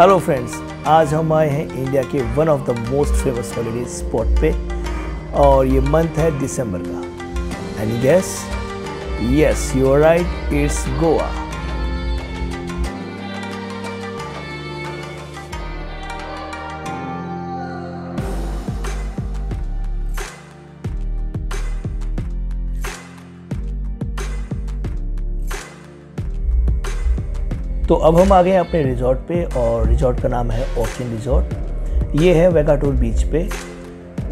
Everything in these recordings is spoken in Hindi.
हेलो फ्रेंड्स आज हम आए हैं इंडिया के one of the most famous holiday spot पे, और ये मंथ है दिसंबर का। And guess yes you are right it's Goa तो अब हम आ गए हैं अपने रिजॉर्ट पे और रिजॉर्ट का नाम है ओशन रिजॉर्ट ये है वेगाटोर बीच पे।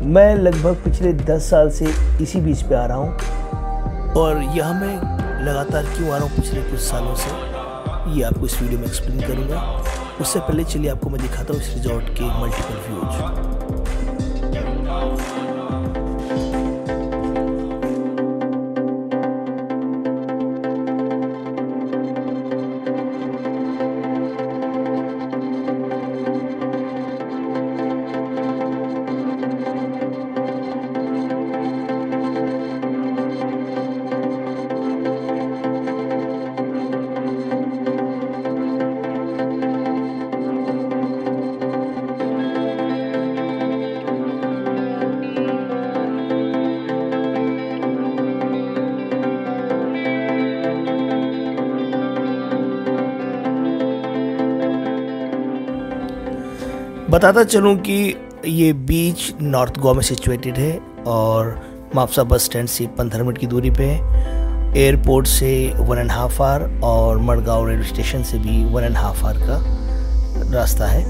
मैं लगभग पिछले 10 साल से इसी बीच पे आ रहा हूँ। और यह मैं लगातार क्यों आ रहा हूँ पिछले कुछ सालों से, ये आपको इस वीडियो में एक्सप्लेन करूँगा। उससे पहले चलिए आपको मैं दिखाता हूँ इस रिजॉर्ट के मल्टीपल व्यूज़ बताता चलूँ कि ये बीच नॉर्थ गोवा में सिचुएटेड है और मापसा बस स्टैंड से पंद्रह मिनट की दूरी पे है। एयरपोर्ट से वन एंड हाफ़ आवर और मड़गांव रेलवे स्टेशन से भी वन एंड हाफ़ आवर का रास्ता है।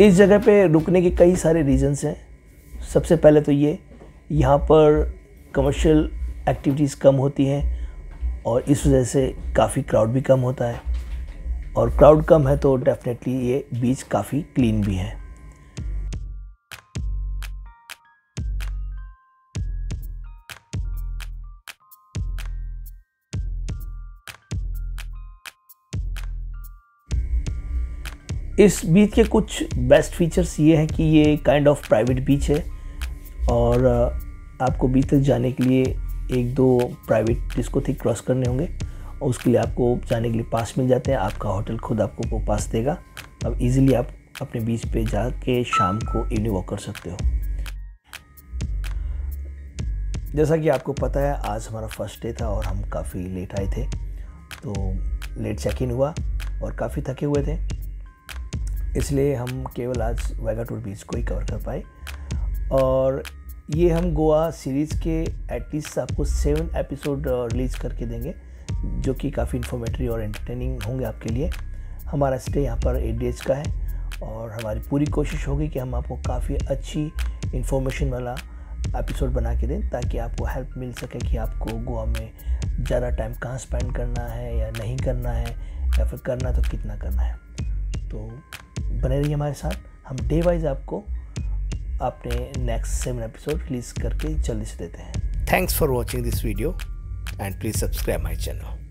इस जगह पे रुकने के कई सारे रीजंस हैं। सबसे पहले तो ये, यहाँ पर कमर्शियल एक्टिविटीज़ कम होती हैं और इस वजह से काफ़ी क्राउड भी कम होता है। और क्राउड कम है तो डेफिनेटली ये बीच काफ़ी क्लीन भी है। इस बीच के कुछ बेस्ट फीचर्स ये हैं कि ये काइंड ऑफ़ प्राइवेट बीच है और आपको बीच तक जाने के लिए एक दो प्राइवेट डिस्को थी क्रॉस करने होंगे और उसके लिए आपको जाने के लिए पास मिल जाते हैं। आपका होटल खुद आपको वो पास देगा। अब इजीली आप अपने बीच पे जाके शाम को इवनिंग वॉक कर सकते हो। जैसा कि आपको पता है, आज हमारा फ़र्स्ट डे था और हम काफ़ी लेट आए थे। तो लेट चेक इन हुआ और काफ़ी थके हुए थे। इसलिए हम केवल आज वेगाटूर बीच को ही कवर कर पाए। और ये हम गोवा सीरीज़ के एटलीस्ट आपको सेवन एपिसोड रिलीज़ करके देंगे, जो कि काफ़ी इन्फॉर्मेटरी और एंटरटेनिंग होंगे आपके लिए। हमारा स्टे यहाँ पर एट डेज़ का है और हमारी पूरी कोशिश होगी कि हम आपको काफ़ी अच्छी इन्फॉर्मेशन वाला एपिसोड बना के दें, ताकि आपको हेल्प मिल सके कि आपको गोवा में ज़्यादा टाइम कहाँ स्पेंड करना है या नहीं करना है, या फिर करना तो कितना करना है। तो बने रहिए हमारे साथ। हम डे वाइज आपको अपने नेक्स्ट सेवन एपिसोड रिलीज़ करके जल्दी से देते हैं। Thanks for watching this video and please subscribe my channel.